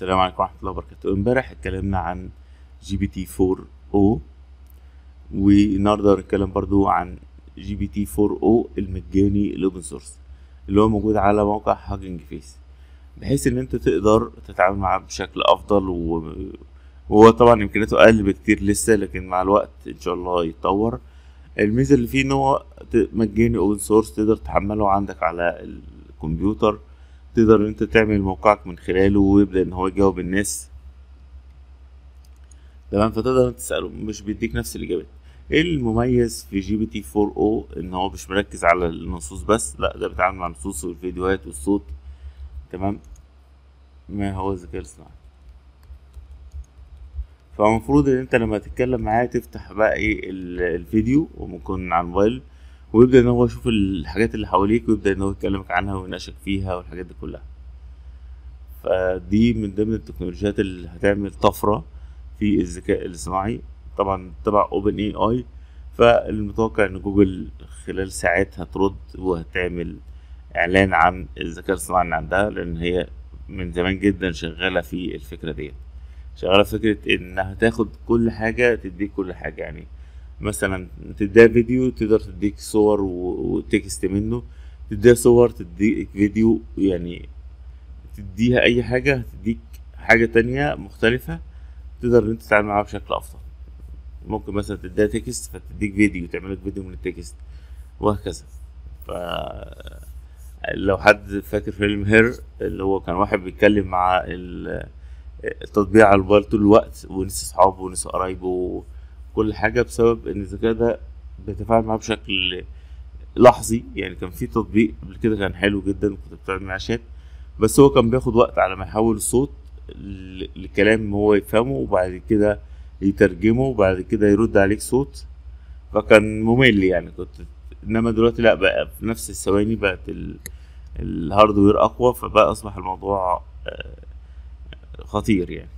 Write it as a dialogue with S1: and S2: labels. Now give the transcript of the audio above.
S1: السلام عليكم ورحمة الله وبركاته امبارح اتكلمنا عن GPT 4 o والنهارده هنتكلم برضو عن GPT 4 o المجاني ال open source اللي هو موجود على موقع Hugging Face بحيث إن أنت تقدر تتعامل معاه بشكل أفضل. وهو طبعا إمكانياته أقل بكتير لسه لكن مع الوقت إن شاء الله يتطور الميزة اللي فيه إن هو مجاني open source تقدر تحمله عندك على الكمبيوتر تقدر ان انت تعمل موقعك من خلاله ويبدأ ان هو يجاوب الناس. تمام؟ فتقدر انت تسأله مش بيديك نفس الاجابات إيه المميز في GPT 4 o إن هو مش مركز على النصوص بس لا ده بيتعامل مع النصوص والفيديوهات والصوت. تمام؟ ما هو الذكاء الاصطناعي. فالمفروض إن أنت لما تتكلم معاه تفتح بقى إيه ال- الفيديو وممكن على الموبايل. ويبدأ إن هو يشوف الحاجات اللي حواليك ويبدأ إن هو يكلمك عنها ويناقشك فيها والحاجات دي كلها. فدي من ضمن التكنولوجيات اللي هتعمل طفرة في الذكاء الاصطناعي طبعا تبع OpenAI فالمتوقع إن جوجل خلال ساعات هترد وهتعمل إعلان عن الذكاء الاصطناعي اللي عندها لأن هي من زمان جدا شغالة في الفكرة ديت. شغالة في فكرة إنها تاخد كل حاجة تديك كل حاجة يعني. مثلا تديها فيديو تقدر تديك صور و text منه. تديها صور تديك فيديو يعني تديها أي حاجة هتديك حاجة تانية مختلفة تقدر إن أنت تتعامل معاها بشكل أفضل. ممكن مثلا تديها text فتديك فيديو تعملك فيديو من ال text وهكذا. ف لو حد فاكر فيلم Her اللي هو كان واحد بيتكلم مع ال- التطبيق على الموبايل طول الوقت ونسي أصحابه ونسي قرايبه وكل حاجة بسبب إن الذكاء ده بيتفاعل معاه بشكل لحظي. يعني كان في تطبيق قبل كده كان حلو جدا كنت بتعمل معاه شات. بس هو كان بياخد وقت على ما يحول الصوت لكلام هو يفهمه وبعد كده يترجمه وبعد كده يرد عليك صوت. فكان ممل يعني كنت إنما دلوقتي لأ بقى في نفس الثواني بقت ال... الهاردوير أقوى فبقى أصبح الموضوع آه، خطير يعني.